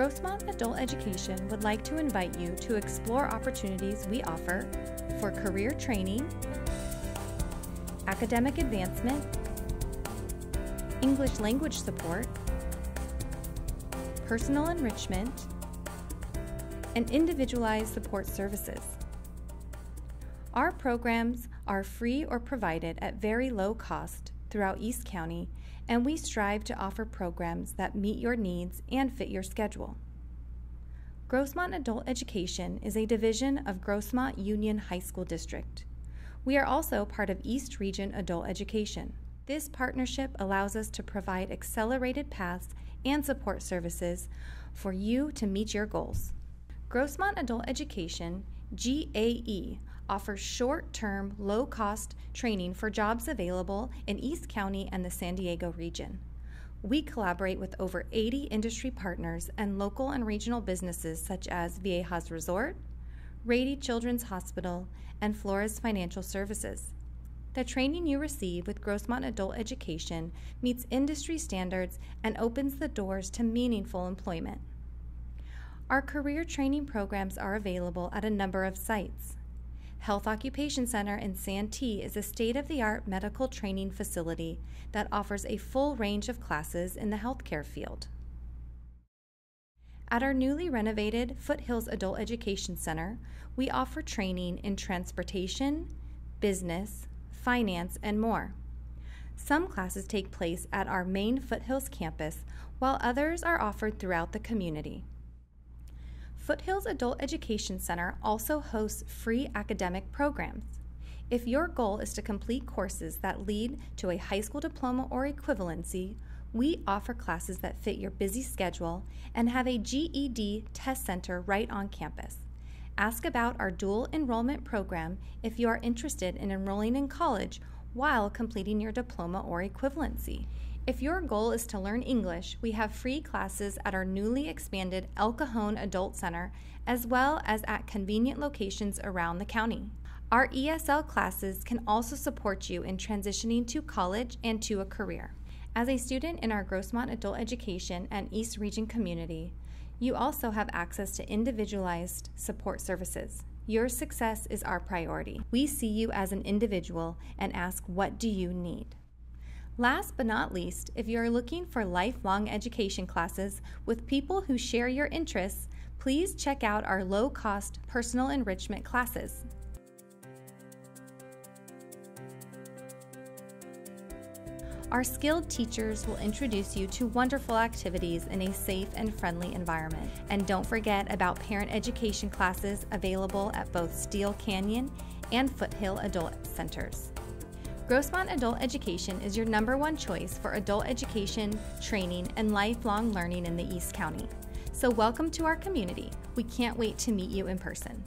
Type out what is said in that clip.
Grossmont Adult Education would like to invite you to explore opportunities we offer for career training, academic advancement, English language support, personal enrichment, and individualized support services. Our programs are free or provided at very low cost throughout East County, and we strive to offer programs that meet your needs and fit your schedule. Grossmont Adult Education is a division of Grossmont Union High School District. We are also part of East Region Adult Education. This partnership allows us to provide accelerated paths and support services for you to meet your goals. Grossmont Adult Education, GAE, offers short term, low cost training for jobs available in East County and the San Diego region. We collaborate with over 80 industry partners and local and regional businesses such as Viejas Resort, Rady Children's Hospital, and Flores Financial Services. The training you receive with Grossmont Adult Education meets industry standards and opens the doors to meaningful employment. Our career training programs are available at a number of sites. Health Occupation Center in Santee is a state of the art medical training facility that offers a full range of classes in the healthcare field. At our newly renovated Foothills Adult Education Center, we offer training in transportation, business, finance, and more. Some classes take place at our main Foothills campus, while others are offered throughout the community. Foothills Adult Education Center also hosts free academic programs. If your goal is to complete courses that lead to a high school diploma or equivalency, we offer classes that fit your busy schedule and have a GED test center right on campus. Ask about our dual enrollment program if you are interested in enrolling in college while completing your diploma or equivalency. If your goal is to learn English, we have free classes at our newly expanded El Cajon Adult Center, as well as at convenient locations around the county. Our ESL classes can also support you in transitioning to college and to a career. As a student in our Grossmont Adult Education and East Region community, you also have access to individualized support services. Your success is our priority. We see you as an individual and ask, What do you need? Last but not least, if you are looking for lifelong education classes with people who share your interests, please check out our low cost personal enrichment classes. Our skilled teachers will introduce you to wonderful activities in a safe and friendly environment. And don't forget about parent education classes available at both Steele Canyon and Foothill Adult Centers. Grossmont Adult Education is your number one choice for adult education, training, and lifelong learning in the East County. So, welcome to our community. We can't wait to meet you in person.